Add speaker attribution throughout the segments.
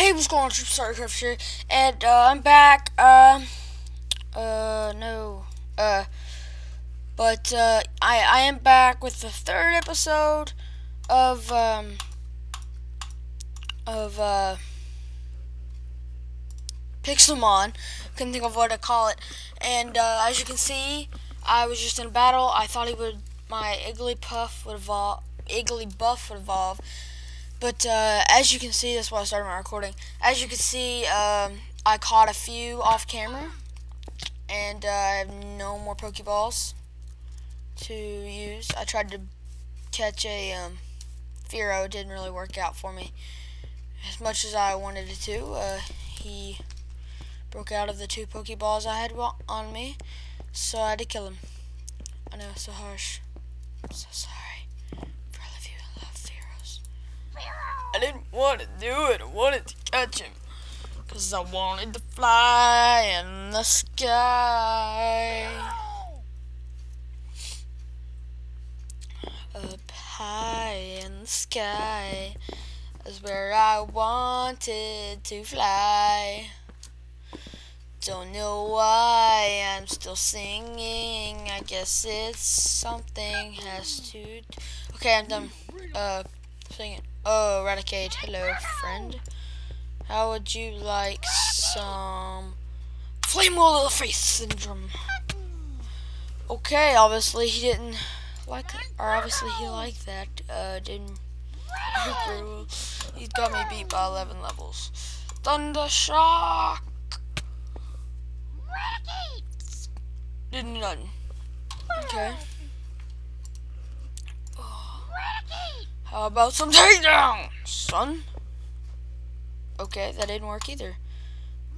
Speaker 1: Hey, what's going on? Sorry, Craft here, and uh, I'm back. Um, uh, no, uh, but uh, I I am back with the third episode of um of uh Pixelmon. Couldn't think of what to call it, and uh, as you can see, I was just in a battle. I thought he would my Igglypuff would evolve, Igglybuff would evolve but uh, as you can see, that's why I started my recording. As you can see, um, I caught a few off camera, and uh, I have no more Pokeballs to use. I tried to catch a um, Fearow, it didn't really work out for me as much as I wanted it to. Uh, he broke out of the two Pokeballs I had on me, so I had to kill him. I know, so harsh. I'm so sorry. I didn't want to do it. I wanted to catch him. Because I wanted to fly in the sky. Up high in the sky is where I wanted to fly. Don't know why I'm still singing. I guess it's something has to. Okay, I'm done. Uh, singing. Oh, Raticate, hello, friend. How would you like some Flame Wall of the Face Syndrome? Okay, obviously he didn't like, or obviously he liked that. Uh, didn't. He's got me beat by 11 levels. Thunder Shock! Didn't none. Okay. How about some takedown, son? Okay, that didn't work either.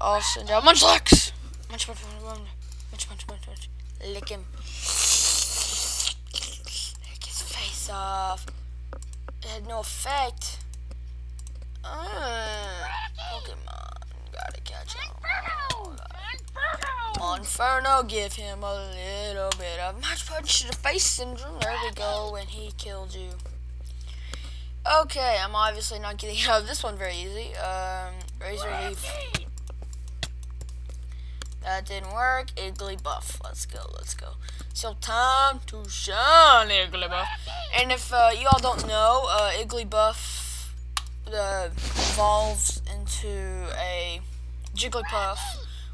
Speaker 1: I'll send out Munchlax! Munch, munch, munch, munch, munch, munch, munch, munch. Lick him. Lick his face off. It had no effect. Uh, Pokemon. Gotta catch him. Inferno, give him a little bit of much punch to the face syndrome. There we go, and he killed you. Okay, I'm obviously not getting out of this one very easy. Um, Razor Leaf. That didn't work. Igglybuff. Let's go, let's go. So time to shine, Igglybuff. And if uh, you all don't know, uh, Igglybuff uh, evolves into a Jigglypuff,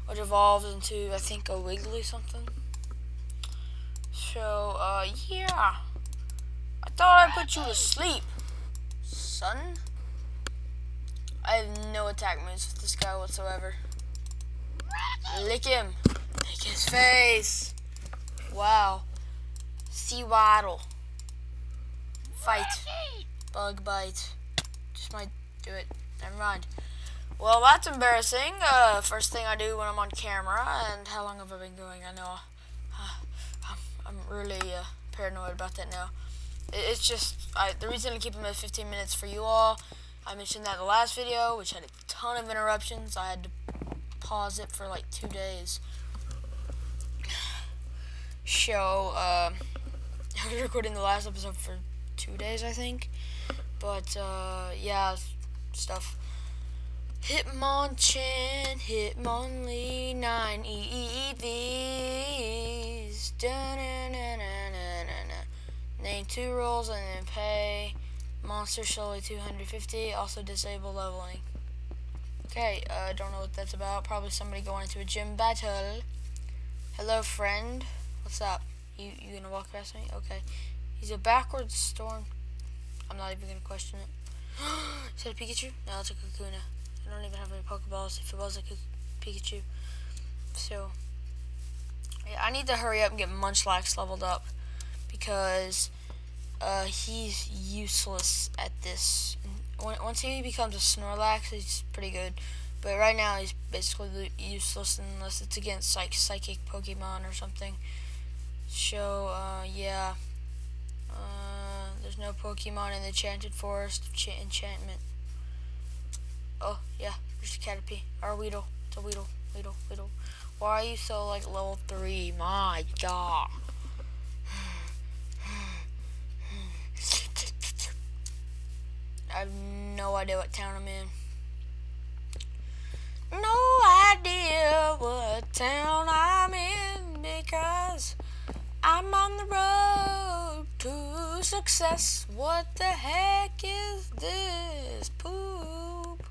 Speaker 1: which evolves into, I think, a Wiggly something. So, uh, yeah. I thought I'd put you to sleep son. I have no attack moves with this guy whatsoever. Lick him. Lick his face. Wow. Sewaddle. Fight. Bug bite. Just might do it. Never mind. Well, that's embarrassing. Uh, first thing I do when I'm on camera, and how long have I been going? I know. Uh, I'm, I'm really uh, paranoid about that now it's just I, the reason I keep them at 15 minutes for you all. I mentioned that in the last video, which had a ton of interruptions. I had to pause it for like two days. Show uh, I was recording the last episode for two days, I think. But uh, yeah, stuff. Hitmonchan, Hitmonlee, 9 EEVs. Dun -dun -dun Name two roles and then pay monster solely 250. Also disable leveling. Okay, I uh, don't know what that's about. Probably somebody going into a gym battle. Hello, friend. What's up? You you gonna walk past me? Okay. He's a backwards storm. I'm not even gonna question it. Is that a Pikachu? No, it's a Kakuna. I don't even have any Pokeballs. If it was a Pikachu. So, yeah, I need to hurry up and get Munchlax leveled up because uh, he's useless at this. Once he becomes a Snorlax, he's pretty good. But right now, he's basically useless unless it's against like psychic Pokemon or something. So, uh, yeah. Uh, there's no Pokemon in the Enchanted Forest enchantment. Oh, yeah, there's a Caterpie. Or Weedle. It's a Weedle. Weedle. Weedle. Why are you so, like, level 3? My god. I have no idea what town I'm in. No idea what town I'm in because I'm on the road to success. What the heck is this poop?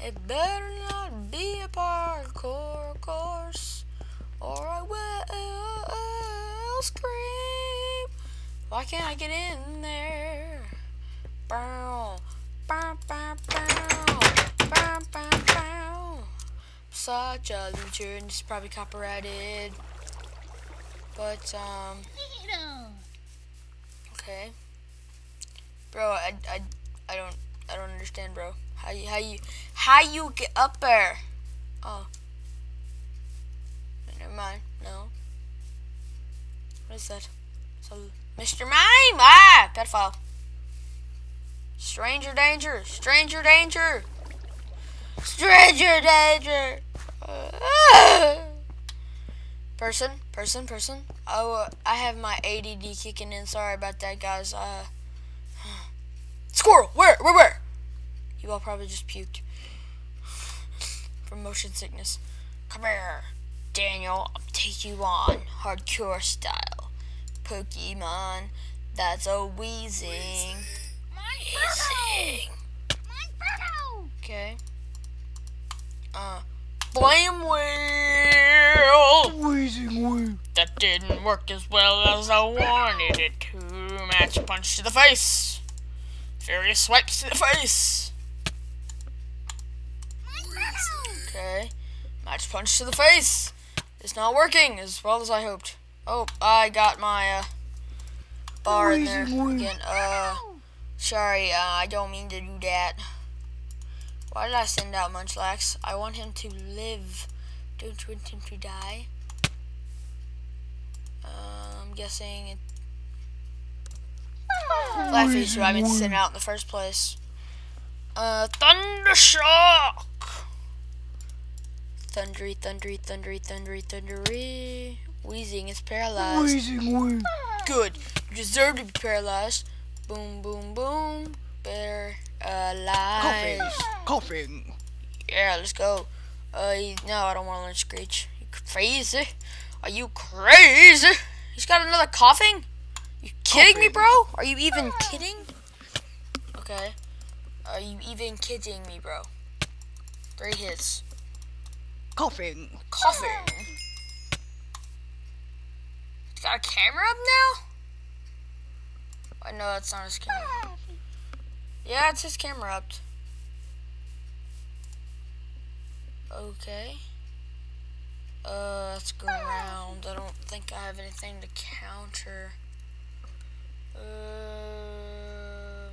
Speaker 1: It better not be a parkour course or I will scream. Why can't I get in there? Bow, bow, bow, bow, bow, bow, bow. Such a loser, and it's probably copyrighted. But um. Okay. Bro, I, I, I don't I don't understand, bro. How you how you how you get up there? Oh. Never mind. No. What is that? So Mr. Mime! Ah! Pedophile. Stranger danger! Stranger danger! Stranger danger! Person, person, person. Oh, uh, I have my ADD kicking in. Sorry about that, guys. Uh, squirrel, where, where, where? You all probably just puked from motion sickness. Come here, Daniel. I'll take you on hardcore style. Pokemon, that's a Weezing. Weezing. Okay. Uh, Flame Wheel. That didn't work as well as I wanted it to. Match punch to the face. Furious swipes to the face. Okay. Match punch to the face. It's not working as well as I hoped. Oh, I got my uh, bar in there again. Uh, sorry, uh, I don't mean to do that. Why did I send out Munchlax? I want him to live. Don't want him to die. Uh, I'm guessing it. Flatfish, who I meant to send out in the first place. Uh, Thundershock! Thundery, thundery, thundery, thundery, thundery. Weezing is paralyzed.
Speaker 2: Wheezing wheel.
Speaker 1: Good. You deserve to be paralyzed. Boom, boom, boom. Better
Speaker 2: Coughing.
Speaker 1: alive.
Speaker 2: Coughing. Coughing.
Speaker 1: Yeah, let's go. Uh, he- no, I don't want to learn Screech. You crazy? Are you crazy? He's got another coughing? You kidding me, bro? Are you even kidding? Okay. Are you even kidding me, bro? Three hits.
Speaker 2: Coughing.
Speaker 1: Coughing. He's got a Camerupt now? I know that's not his camera. Yeah, it's his camera up. Okay. Uh, let's go around. I don't think I have anything to counter. Uh,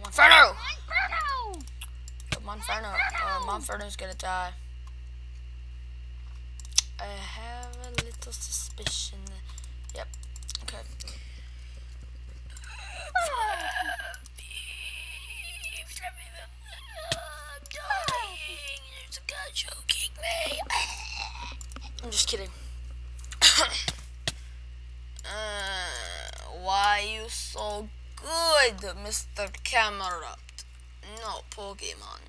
Speaker 1: Monferno! Go Monferno. Uh, Monferno's gonna die. I have a little suspicion. that- Yep. Okay. Me. I'm just kidding. uh, why you so good, Mr. Camera? No, Pokemon.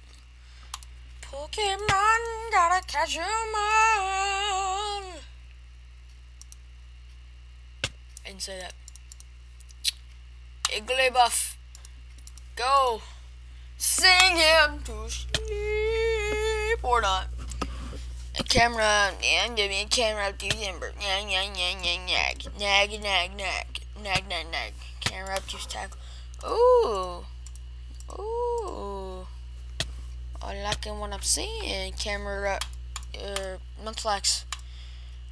Speaker 1: Pokemon, gotta catch 'em all. I didn't say that. Igglybuff, go. Sing him to sleep or not. A camera, and give me a camera up to timber. Nag, nag, nag, nag, nag. Nag, nag, nag. Nag, nag, nag. Camera up to tackle. Ooh. Ooh. I'm liking what I'm seeing. Camera, uh, Munchlax.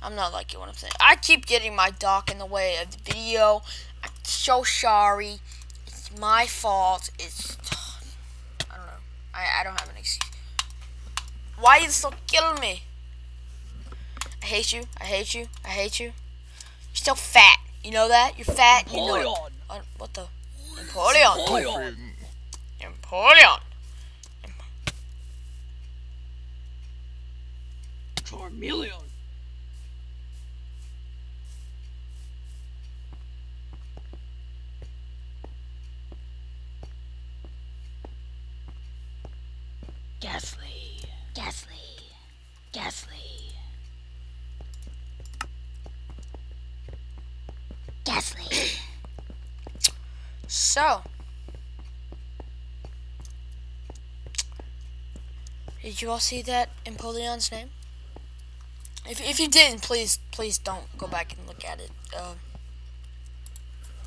Speaker 1: I'm not liking what I'm saying. I keep getting my dock in the way of the video. I'm so sorry. It's my fault. It's, I don't know. I, I don't have an excuse. Why you still killing me? I hate you. I hate you. I hate you. You're still fat. You know that? You're fat. You know it. Uh, what the? Napoleon.
Speaker 2: Napoleon.
Speaker 1: Napoleon.
Speaker 2: Charmeleon. Gastly. Gastly. Gastly. Gastly.
Speaker 1: So, did you all see that Empoleon's name? If, if you didn't, please please don't go back and look at it. Uh,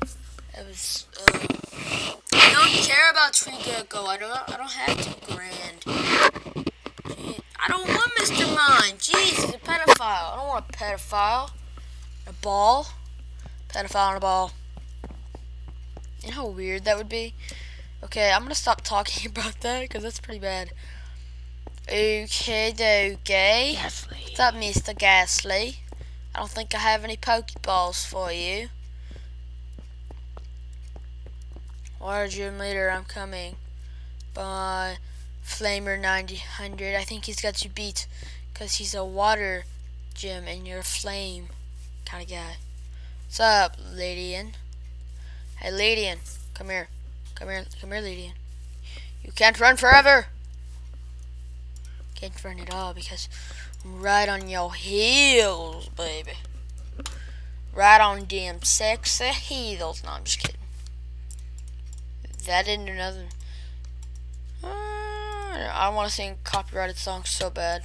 Speaker 1: it was. Uh, I don't care about Gecko. I don't. I don't have to grand. Gee, I don't want Mr. Mime. Jeez, he's a pedophile. I don't want a pedophile. A ball. Pedophile and a ball. You know how weird that would be? Okay, I'm gonna stop talking about that because that's pretty bad. Okay, okay.
Speaker 2: Gastly.
Speaker 1: What's up, Mr. Gastly? I don't think I have any Pokeballs for you. Gym leader, I'm coming. By Flamer 900. I think he's got you beat because he's a water gym and you're a flame kind of guy. What's up, Ledian? Hey, Ledian, come here. Come here, come here, Ledian. You can't run forever! Can't run at all because I'm right on your heels, baby. Right on them sexy heels. No, I'm just kidding. That didn't do nothing. Uh, I want to sing copyrighted songs so bad.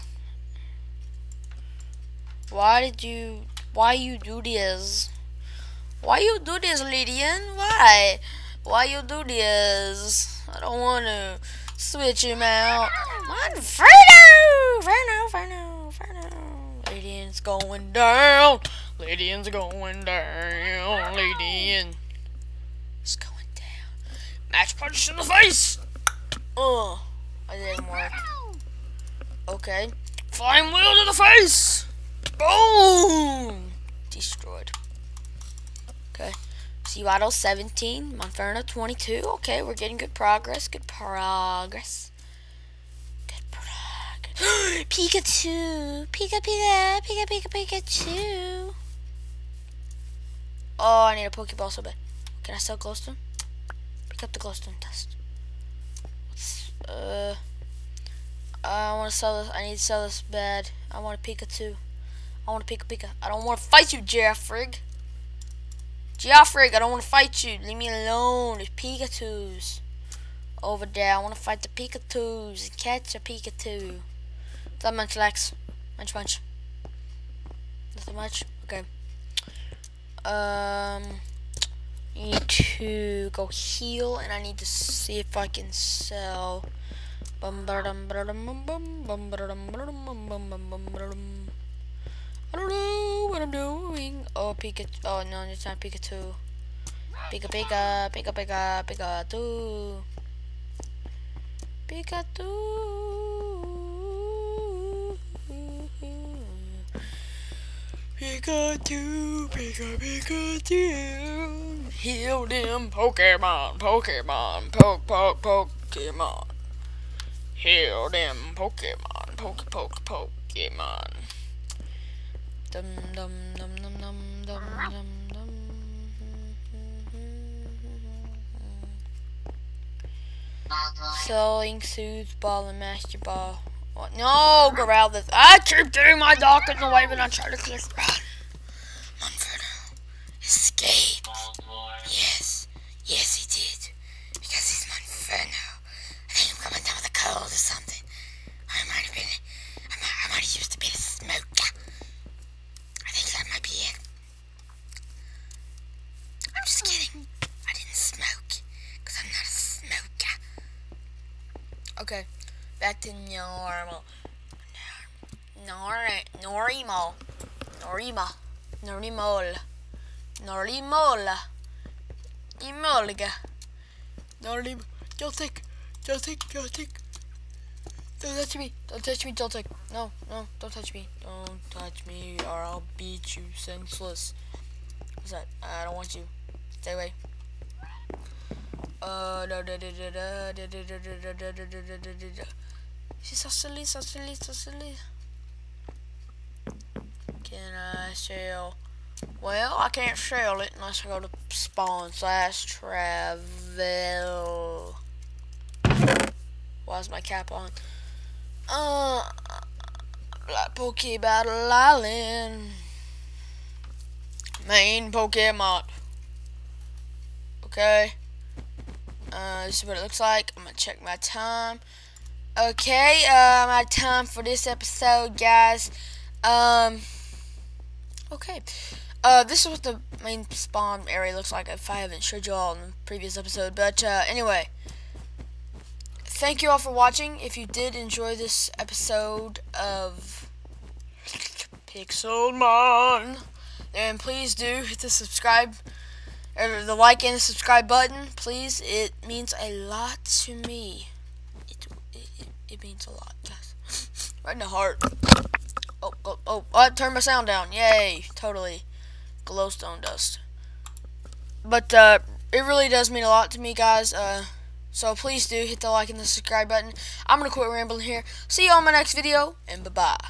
Speaker 1: Why did you? Why you do this? Why you do this, Ledian? Why? Why you do this? I don't want to switch him out. Monferno! Inferno, Inferno, Inferno. Ledian's going down. Ledian's going down. Ledian. It's going down. Match punch in the face. Oh, I didn't work. Okay. Flying wheel to the face. Boom. Destroyed. Okay. Sewaddle 17, Monferno 22. Okay, we're getting good progress. Good progress. Good progress. Pikachu! Pika Pika! Pika Pika Pikachu! Oh, I need a Pokeball so bad. Can I sell glowstone? Pick up the glowstone test. What's, uh, I want to sell this. I need to sell this bad. I want a Pikachu. I want to pick a Pika. I don't want to fight you, Jaffrig. Geoffrey, I don't want to fight you. Leave me alone. There's Pikachus over there. I want to fight the Pikachus and catch a Pikachu. That much, Lex. Much, much. Nothing much. Okay. Um, need to go heal, and I need to see if I can sell. Doing. Oh, Pikachu. Oh, no, it's not Pikachu. Pika, Pika, Pika, Pika, Pikachu. Pikachu. Pikachu, Pika, Pikachu. Heal them Pokemon, Pokemon, poke, poke, Pokemon. Heal them Pokemon, poke, poke, Pokemon. Dum dum dum dum dum dum dum dum. Selling soothes ball and master ball. What? No, Geraldus. I keep getting my dog in the way when I try to click Back to normal. Nor normal. Norima. Norimol. Norimol. Emolga. Norim. Joltik. Joltik. Joltik. Don't touch me. Don't touch me, Joltik. No, no, don't touch me. Don't touch me or I'll beat you senseless. What's that? I don't want you. Stay away. Uh, da da da da da da da da da da da da da da da. She's so silly, so silly, so silly. Can I sell? Well, I can't sell it unless I go to spawn slash travel. Why is my cap on? Uh, Black Poke Battle Island. Main Pokemon. Okay. Uh, this is what it looks like. I'm gonna check my time. Okay, uh, my time for this episode, guys. Um, okay. Uh, this is what the main spawn area looks like if I haven't showed you all in the previous episode. But, uh, anyway. Thank you all for watching. If you did enjoy this episode of Pixelmon, then please do hit the subscribe, or the like and the subscribe button, please. It means a lot to me. It, means a lot, guys. right in the heart. Oh, oh, oh, I turned my sound down. Yay, totally. Glowstone dust. But, uh, it really does mean a lot to me, guys. Uh, so please do hit the like and the subscribe button. I'm going to quit rambling here. See you on my next video, and bye-bye.